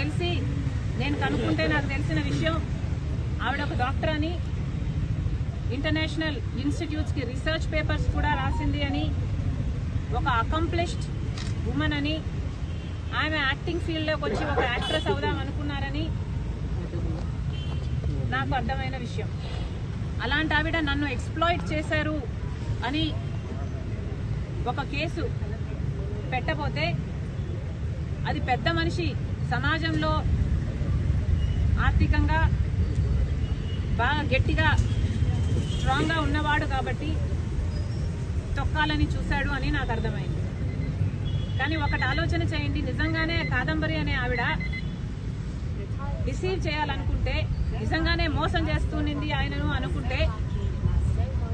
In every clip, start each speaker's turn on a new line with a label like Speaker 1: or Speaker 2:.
Speaker 1: తెలిసి నేను కనుక్కుంటే నాకు తెలిసిన విషయం ఆవిడ ఒక డాక్టర్ అని ఇంటర్నేషనల్ ఇన్స్టిట్యూట్స్కి రీసెర్చ్ పేపర్స్ కూడా రాసింది అని ఒక అకంప్లిష్డ్ ఉమెన్ అని ఆమె యాక్టింగ్ ఫీల్డ్లోకి వచ్చి ఒక యాక్ట్రెస్ అవుదాం అనుకున్నారని నాకు అర్థమైన విషయం. అలాంటి ఆవిడ నన్ను ఎక్స్ప్లాయిట్ చేశారు అని ఒక కేసు పెట్టబోతే అది పెద్ద మనిషి సమాజంలో ఆర్థికంగా బాగా గట్టిగా స్ట్రాంగ్గా ఉన్నవాడు కాబట్టి తొక్కాలని చూశాడు అని నాకు అర్థమైంది. కానీ ఒకటి ఆలోచన చేయండి. నిజంగానే కాదంబరి అనే ఆవిడ రిసీవ్ చేయాలనుకుంటే నిజంగానే మోసం చేస్తునింది ఆయనను అనుకుంటే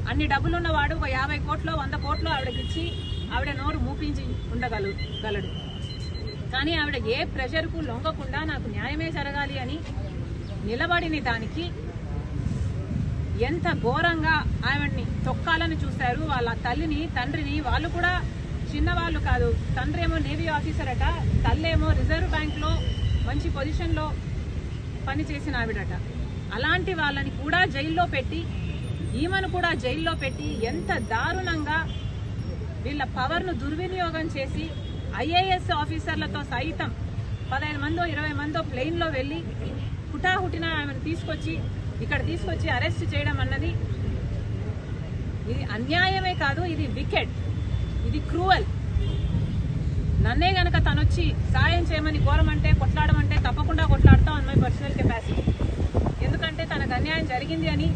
Speaker 1: అన్ని డబ్బులున్నవాడు ఒక యాభై కోట్లు వంద కోట్లు ఆవిడకిచ్చి ఆవిడ నోరు మూపించి ఉండగలు గలడు. కానీ ఆవిడ ఏ ప్రెషర్కు లొంగకుండా నాకు న్యాయమే జరగాలి అని నిలబడిన దానికి ఎంత ఘోరంగా ఆవిడ్ని తొక్కాలని చూశారు. వాళ్ళ తల్లిని తండ్రిని వాళ్ళు కూడా చిన్నవాళ్ళు కాదు. తండ్రి ఏమో నేవీ ఆఫీసర్ అట తల్లేమో రిజర్వ్ బ్యాంక్లో మంచి పొజిషన్లో పనిచేసిన ఆవిడట. అలాంటి వాళ్ళని కూడా జైల్లో పెట్టి ఈమెను కూడా జైల్లో పెట్టి ఎంత దారుణంగా వీళ్ళ పవర్ను దుర్వినియోగం చేసి ఐఏఎస్ ఆఫీసర్లతో సైతం పదహైదు మందో ఇరవై మందో ప్లెయిన్లో వెళ్ళి హుటాహుటిన ఆమెను తీసుకొచ్చి ఇక్కడ తీసుకొచ్చి అరెస్ట్ చేయడం అన్నది ఇది అన్యాయమే కాదు ఇది వికెట్. ఇది క్రూవల్. నన్నే గనక తనొచ్చి సాయం చేయమని కోరమంటే కొట్లాడమంటే తప్పకుండా కొట్లాడతాం అని మై పర్సనల్ కెపాసిటీ. ఎందుకంటే తనకు అన్యాయం జరిగింది అని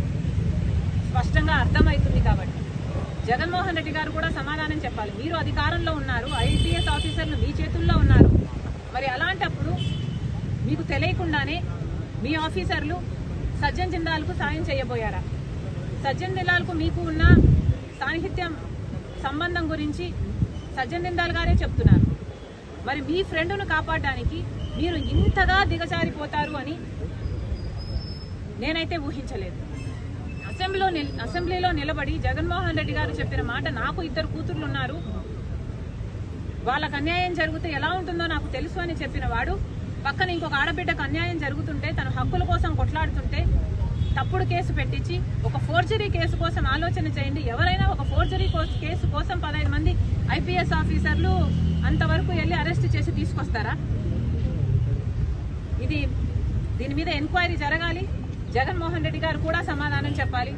Speaker 1: స్పష్టంగా అర్థమవుతుంది కాబట్టి. జగన్మోహన్ రెడ్డి గారు కూడా సమాధానం చెప్పాలి. మీరు అధికారంలో ఉన్నారు ఐపీఎస్ ఆఫీసర్లు మీ చేతుల్లో ఉన్నారు. మరి అలాంటప్పుడు మీకు తెలియకుండానే మీ ఆఫీసర్లు సజ్జన్ జిందాల్కు సాయం చేయబోయారా? సజ్జన్ జిందాల్కు మీకు ఉన్న సాహిత్యం సంబంధం గురించి సజ్జన్ జిందాల్ గారే చెప్తున్నారు. మరి మీ ఫ్రెండ్ను కాపాడడానికి మీరు ఇంతగా దిగజారిపోతారు అని నేనైతే ఊహించలేదు. అసెంబ్లీలో అసెంబ్లీలో నిలబడి జగన్మోహన్ రెడ్డి గారు చెప్పిన మాట నాకు ఇద్దరు కూతుర్లు ఉన్నారు. వాళ్ళకు అన్యాయం జరిగితే ఎలా ఉంటుందో నాకు తెలుసు అని చెప్పిన వాడు. పక్కన ఇంకొక ఆడబిడ్డకు అన్యాయం జరుగుతుంటే తన హక్కుల కోసం కొట్లాడుతుంటే తప్పుడు కేసు పెట్టించి ఒక ఫోర్జరీ కేసు కోసం ఆలోచన చేయండి. ఎవరైనా ఒక ఫోర్జరీ కేసు కోసం పదహైదు మంది ఐపీఎస్ ఆఫీసర్లు అంతవరకు వెళ్ళి అరెస్ట్ చేసి తీసుకొస్తారా? ఇది దీని మీద ఎంక్వైరీ జరగాలి. జగన్మోహన్ రెడ్డి గారు కూడా సమాధానం చెప్పాలి.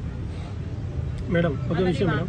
Speaker 2: మేడం ఒక విషయం మేడం.